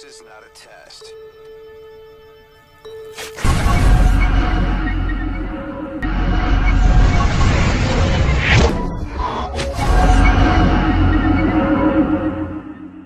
This is not a test.